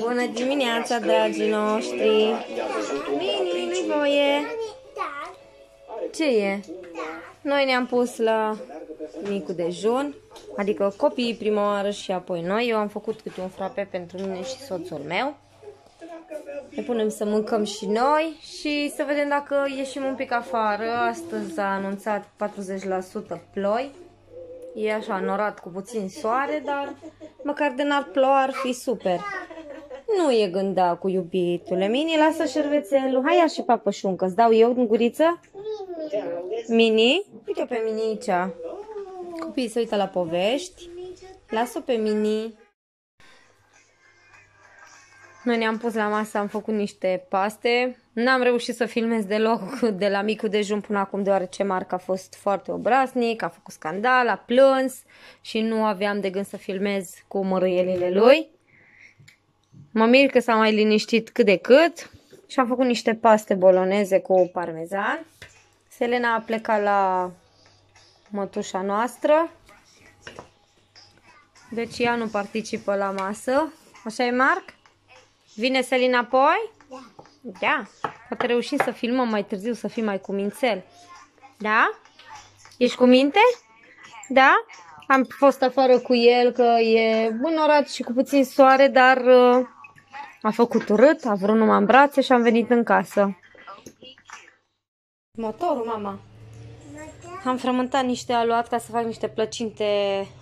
Bună dimineața, dragii noștri! Mini, nu-i voie! Ce e? Noi ne-am pus la micul dejun, adică copiii prima oară și apoi noi. Eu am făcut câte un frape pentru mine și soțul meu. Ne punem să mâncăm și noi și să vedem dacă ieșim un pic afară. Astăzi a anunțat 40% ploi. E așa, norat cu puțin soare, dar măcar de n-ar ploua ar fi super. Nu e gânda cu iubitule. Mini, lasă șervețelul. Hai ia și papășuncă. Îți dau eu în guriță? Mini? Uite pe Mini aici. Copiii se uită la povești. Lasă pe Mini. Noi ne-am pus la masă, am făcut niște paste. N-am reușit să filmez deloc de la micul dejun până acum, deoarece Marc a fost foarte obraznic, a făcut scandal, a plâns și nu aveam de gând să filmez cu mărâielile lui. Mă mir că s-a mai liniștit cât de cât și am făcut niște paste boloneze cu parmezan. Selena a plecat la mătușa noastră, deci ea nu participă la masă. Așa e, Marc? Vine Selina apoi? Da. Da. Poate reușim să filmăm mai târziu, să fim mai cumințel. Da? Ești cu minte? Da? Am fost afară cu el, că e orat și cu puțin soare, dar uh, a făcut urât, a vrut numai în brațe și am venit în casă. Motorul, mama. Am frământat niște aluat ca să fac niște plăcinte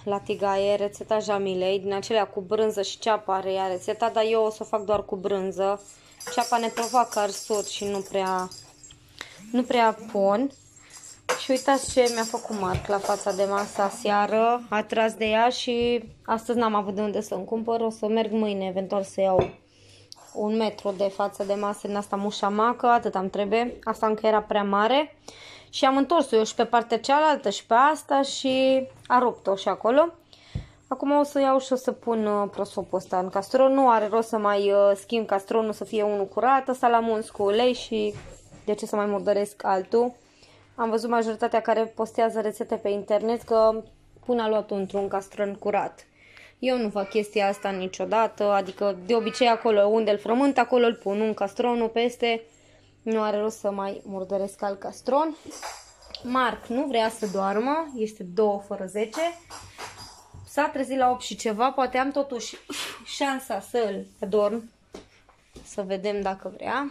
la tigaie, rețeta Jamilei, din acelea cu brânză și ceapa are ea rețeta, dar eu o să o fac doar cu brânză. Ceapa ne provoacă arsuri și nu prea, nu prea pun. Și uitați ce mi-a făcut Marc la fața de masă aseară, a tras de ea și astăzi n-am avut de unde să-mi cumpăr, o să merg mâine eventual să iau un metru de față de masă din asta mușamacă, atât am trebuie, asta încă era prea mare. Și am întors-o eu și pe partea cealaltă și pe asta și a rupt-o și acolo. Acum o să iau și o să pun uh, prosopul ăsta în castron. Nu are rost să mai uh, schimb castronul să fie unul curat. Ăsta l-am uns cu ulei și de ce să mai murdăresc altul. Am văzut majoritatea care postează rețete pe internet că pun aluatul într-un castron curat. Eu nu fac chestia asta niciodată, adică de obicei acolo unde îl frământ, acolo îl pun un castronul peste nu are rost să mai murdăresc alt castron. Marc nu vrea să doarmă, este 2 fără 10. S-a trezit la 8 și ceva, poate am totuși șansa să-l adorm. Să vedem dacă vrea.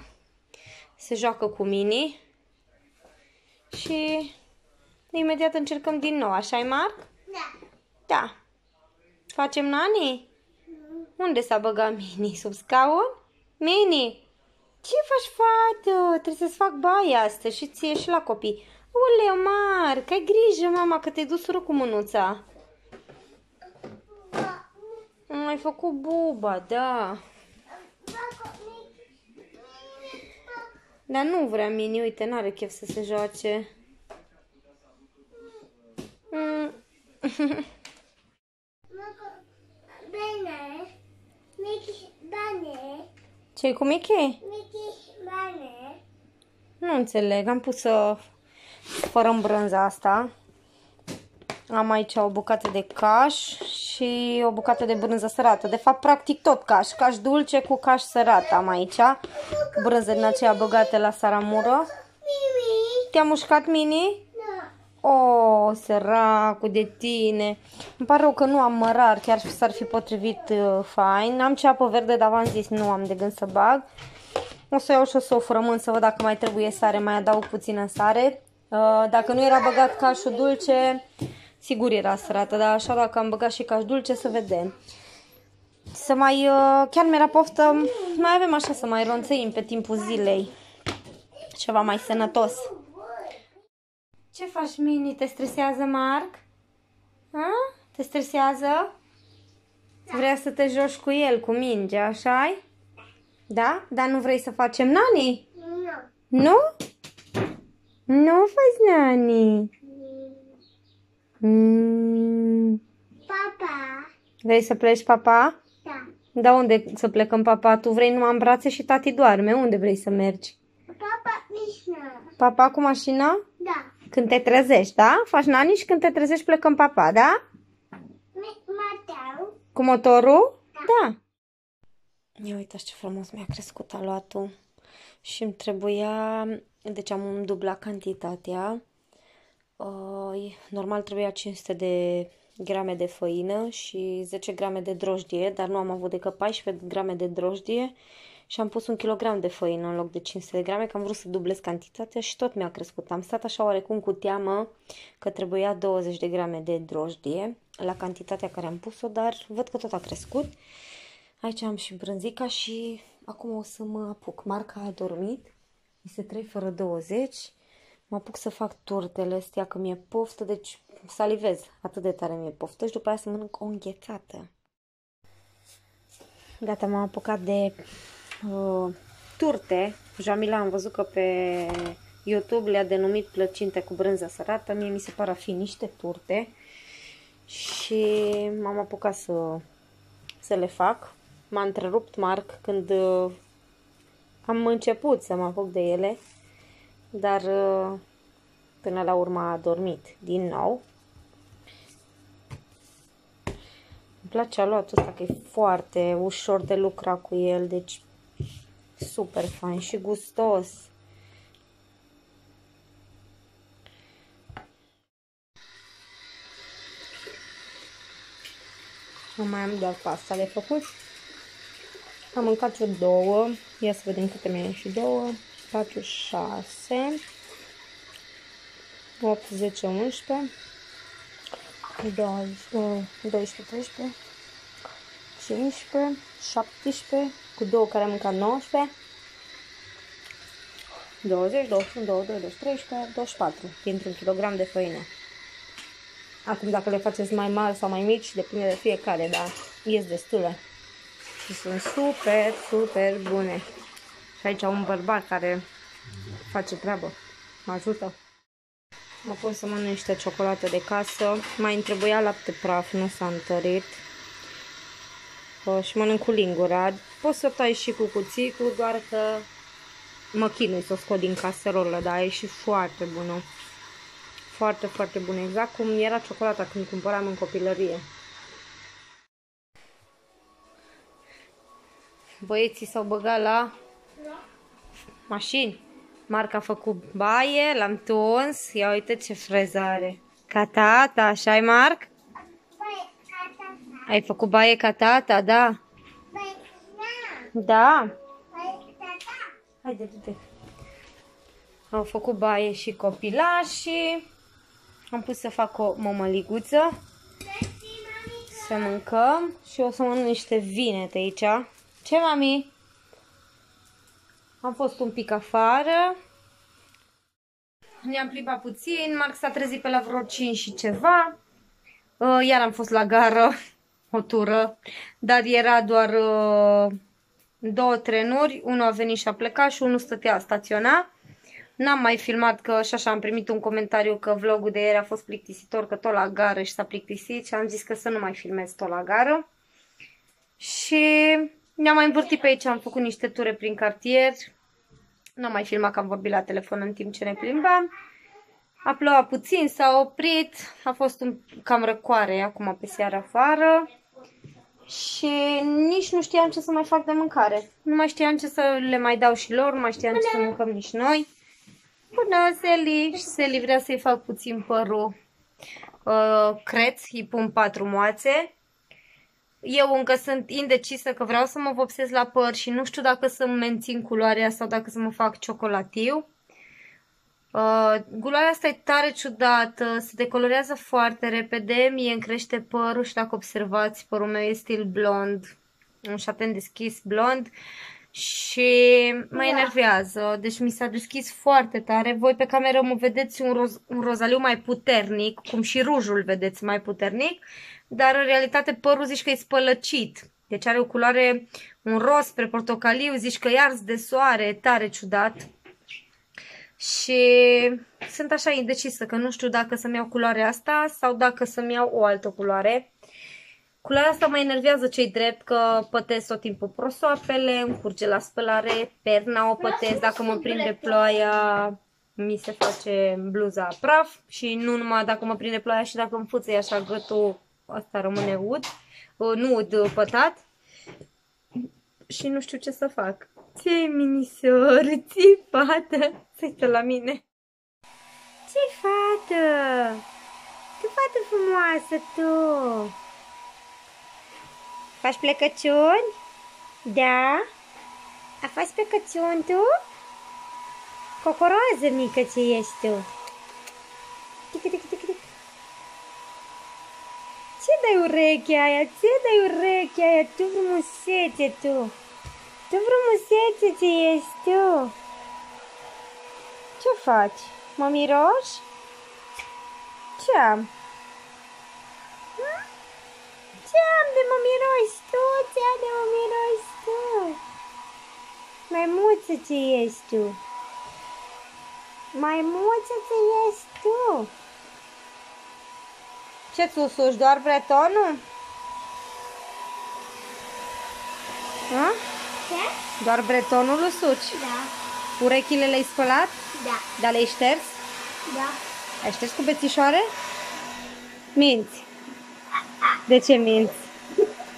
Se joacă cu mini. Și imediat încercăm din nou, așa-i Marc? Da. Da. Facem nani? Mm. Unde s-a băgat Mini? Sub scaun? Mini! Ce faci, fată? Trebuie să-ți fac baia asta și ție și la copii. Uleu, Marc, ai grijă, mama, că te-ai dus cu mânuța. Ai făcut buba, da. Dar nu vrea Mini, uite, n-are chef să se joace. Mm. Bine. Bine. ce cu Mickey? Nu înțeleg, am pus să fără brânza asta. Am aici o bucată de caș și o bucată de brânză sărată. De fapt, practic tot caș. Caș dulce cu caș sărat am aici. Brânză din aceea băgate la saramură. Te-a mușcat Mini? Da. O, oh, săracul de tine. Îmi pare rău că nu am mărar, chiar s-ar fi potrivit uh, fain. Am ceapă verde, dar v-am zis, nu am de gând să bag. O să iau și o să o frământ să văd dacă mai trebuie sare, mai adaug puțină sare. Uh, dacă nu era băgat cașul dulce, sigur era sărată, dar așa dacă am băgat și caș dulce, să vedem. Să mai, uh, chiar mi-era poftă, mai avem așa să mai ronțăim pe timpul zilei. Ceva mai sănătos. Ce faci, Mini? Te stresează, Marc? Ha? Te stresează? Vrea să te joci cu el, cu minge, așa -i? Da? Dar nu vrei să facem nani? Nu. Nu? Nu faci nani. Mm. Papa. Vrei să pleci, papa? Da. Da, unde să plecăm, papa? Tu vrei numai în brațe și tati doarme. Unde vrei să mergi? Papa, mașina. Papa cu mașina? Da. Când te trezești, da? Faci nani și când te trezești plecăm papa, da? Matau. Cu motorul? Da. da. Ia uitați ce frumos mi-a crescut aluatul. Și îmi trebuia, deci am dublat cantitatea. Uh, normal trebuia 500 de grame de făină și 10 grame de drojdie, dar nu am avut decât 14 grame de drojdie și am pus un kilogram de făină în loc de 500 de grame, că am vrut să dublez cantitatea și tot mi-a crescut. Am stat așa oarecum cu teamă că trebuia 20 de grame de drojdie la cantitatea care am pus-o, dar văd că tot a crescut. Aici am și brânzica și acum o să mă apuc. Marca a dormit, este 3 fără 20. Mă apuc să fac turtele astea, că mi-e poftă, deci salivez. Atât de tare mi-e poftă și după aia să mănânc o înghețată. Gata, m-am apucat de uh, turte. Jamila am văzut că pe YouTube le-a denumit plăcinte cu brânză sărată. Mie mi se pare a fi niște turte și m-am apucat să, să le fac. M-a întrerupt Marc când uh, am început să mă apuc de ele, dar uh, până la urmă a dormit din nou. Îmi place aluatul ăsta că e foarte ușor de lucra cu el, deci super fain și gustos. Nu mai am doar pasta de făcut. Am mâncat eu două. Ia să vedem câte mi și două. 4, 6, 8, 10, 11, 12, 13, 15, 17, cu două care am mâncat 19, 20, 21, 22, 23, 24, pentru un kilogram de făină. Acum, dacă le faceți mai mari sau mai mici, depinde de fiecare, dar ies destule. Și sunt super, super bune. Și aici un bărbat care face treabă. Mă ajută. Mă pun să mănânc niște ciocolată de casă. Mai îmi trebuia lapte praf, nu s-a întărit. Și mănânc cu lingura. Poți să o tai și cu cuțitul, doar că mă chinui să o scot din caserolă, dar e și foarte bună. Foarte, foarte bună. Exact cum era ciocolata când cumpăram în copilărie. Băieții s-au băgat la mașini. Marca a făcut baie, l-am tuns. Ia uite ce freză are. Ca tata, așa Marc? Ai făcut baie ca tata, da? Da. Haide, du-te. Au făcut baie și copilașii. Am pus să fac o mămăliguță. Să mâncăm și o să mănânc niște vinete aici. Ce, mami? Am fost un pic afară. Ne-am plimbat puțin. Marc s-a trezit pe la vreo 5 și ceva. Uh, iar am fost la gară o tură, dar era doar uh, două trenuri. Unul a venit și a plecat și unul stătea staționa. N-am mai filmat că și așa am primit un comentariu că vlogul de ieri a fost plictisitor, că tot la gară și s-a plictisit și am zis că să nu mai filmez tot la gară. Și ne-am mai învârtit pe aici, am făcut niște ture prin cartier. Nu am mai filmat că am vorbit la telefon în timp ce ne plimbam. A plouat puțin, s-a oprit, a fost un cam răcoare acum pe seara afară. Și nici nu știam ce să mai fac de mâncare. Nu mai știam ce să le mai dau și lor, nu mai știam ce să mâncăm nici noi. Bună, Seli! Și Seli vrea să-i fac puțin părul uh, creț, îi pun patru moațe. Eu încă sunt indecisă că vreau să mă vopsesc la păr și nu știu dacă să mențin culoarea sau dacă să mă fac ciocolatiu. Uh, culoarea asta e tare ciudată, se decolorează foarte repede, mie îmi crește părul și dacă observați, părul meu este stil blond, un șaten deschis blond și mă enervează, deci mi s-a deschis foarte tare. Voi pe cameră mă vedeți un, roz, un rozaliu mai puternic, cum și rujul vedeți mai puternic, dar în realitate părul zici că e spălăcit. Deci are o culoare, un roz spre portocaliu, zici că e ars de soare, tare ciudat. Și sunt așa indecisă că nu știu dacă să-mi iau culoarea asta sau dacă să-mi iau o altă culoare. Culoarea asta mă enervează cei drept că pătesc tot timpul prosoapele, îmi curge la spălare, perna o pătesc, dacă mă prinde ploaia mi se face bluza praf și nu numai dacă mă prinde ploaia și dacă îmi fuțe așa gâtul, asta rămâne ud, nu ud pătat. și nu știu ce să fac. Ce minisor, ce fată! Se uită la mine. Ce fată! Ce fată frumoasă tu! Faci plecăciuni? Da? A faci plecăciuni tu? Cocoroază mică ce ești tu. Tic, tic, tic, tic. Ce dai urechea aia? Ce dai urechea aia? Tu frumusețe tu. Tu frumusețe ce ești tu. Ce faci? Mă miroși? Ce am? Hm? Ce am de mă miroși tu? Ce am de mă miroși tu? Mai muță ce ești tu. Mai muță ce ești tu. Ce tu suși? Doar bretonul? Ha? Ce? Doar bretonul îl suci? Da. Urechile le-ai spălat? Da. Dar le-ai șters? Da. Ai șters cu bețișoare? Minți. De ce minți?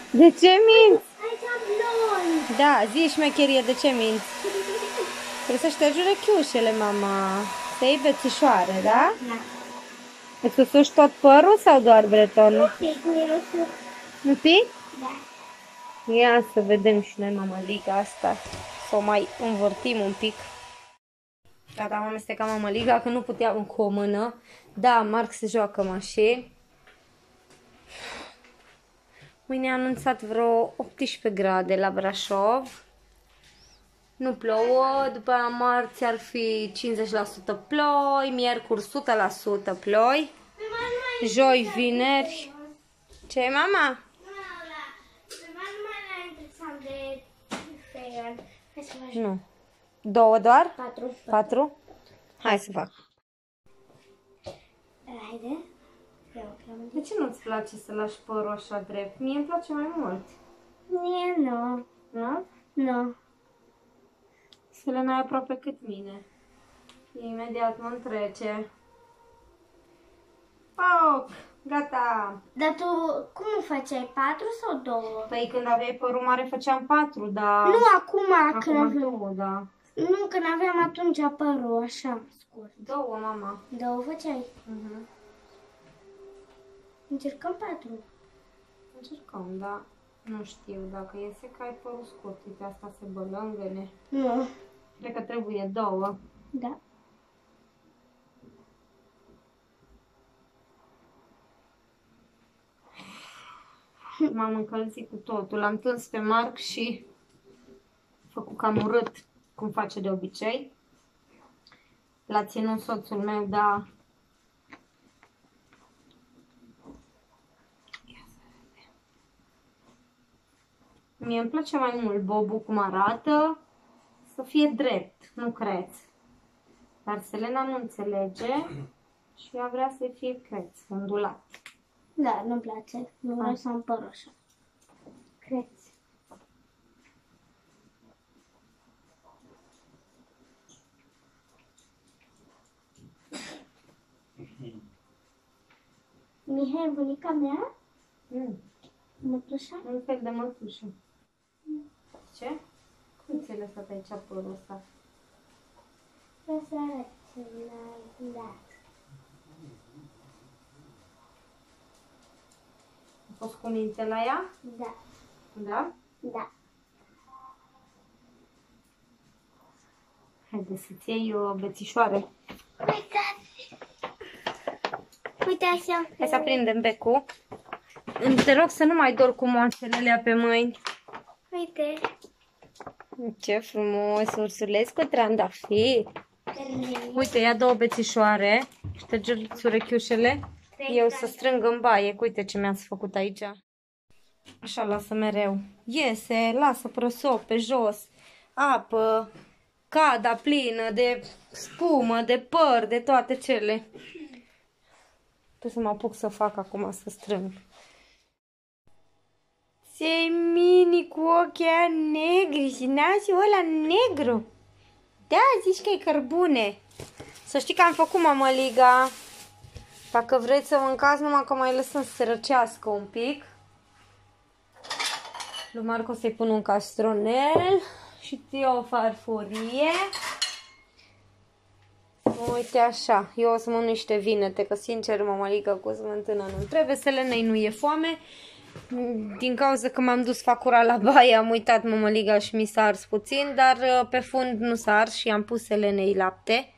De ce minți? Aici am blond. Da, zi șmecherie, de ce minți? Trebuie să ștergi urechiușele, mama. Să iei bețișoare, da? Da. Îți usuși tot părul sau doar bretonul? Pic mirosul. Un pic? Da. Ia să vedem și noi mămăliga asta. Să o mai învârtim un pic. Gata, am amestecat mămăliga, că nu puteam cu o mână. Da, Marc se joacă mașini. Mâine a anunțat vreo 18 grade la Brașov. Nu plouă, după aia marți ar fi 50% ploi, miercuri 100% ploi, joi, vineri. Ce mama? Nu. Două doar? Patru. Patru? Hai să fac. Haide. Eu, eu De ce nu-ți place să lași părul așa drept? Mie îmi place mai mult. Mie nu. Nu? Nu. Selena e aproape cât mine. Imediat mă întrece. Foc! Gata! Dar tu cum o făceai? Patru sau două? Păi când aveai părul mare făceam patru, dar... Nu acum, când Acum aveam... două, da. Nu, când aveam atunci părul așa scurt. Două, mama. Două făceai? Uh-huh. Încercăm patru. Încercăm, da. Nu știu dacă iese că ai părul scurt. Uite, asta se bălângăne. Nu. Cred că trebuie două. Da. M-am încălzit cu totul. L-am tuns pe Marc și făcut cam urât, cum face de obicei. L-a ținut soțul meu, dar... Mie îmi place mai mult bobul cum arată, să fie drept, nu creț. Dar Selena nu înțelege și ea vrea să fie creț, ondulat. Da, nu-mi place. Nu vreau să am părul așa. Creț. Mihai, bunica mea, Mm. mătușa, Un fel de mătușă. Ce? Cum ți-ai lăsat aici părul ăsta? vreau să arăt ce l-ai dat. A fost cu minte la ea? Da, Da? da. Haide să-ți iei o bețișoare. Uitați! Uite așa. Hai să aprindem becul. Îmi Te rog să nu mai dor cu moațele alea pe mâini. Uite. Ce frumos, ursuleț cu trandafiri. Uite, ia două bețișoare, ștergeți urechiușele. Eu să strâng în baie, că uite ce mi-ați făcut aici. Așa lasă mereu. Iese, lasă prosop pe jos, apă, cada plină de spumă, de păr, de toate cele. Trebuie să mă apuc să fac acum, să strâng. Se mini cu ochii aia negri și nasul ăla negru. Da, zici că e cărbune. Să știi că am făcut mămăliga. Dacă vreți să mâncați, numai că mai lăsăm să se răcească un pic. Lui Marco să-i pun un castronel și ție o farfurie. Uite așa, eu o să mănânc niște vinete, că sincer mămălică cu smântână nu trebuie, Selenei nu e foame. Din cauza că m-am dus facura la baie, am uitat mămăliga și mi s-a ars puțin, dar uh, pe fund nu s-a ars și am pus Selenei lapte.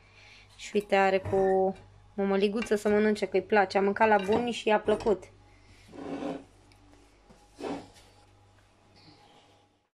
Și uite, are cu mămăliguță să mănânce, că îi place. Am mâncat la buni și i-a plăcut.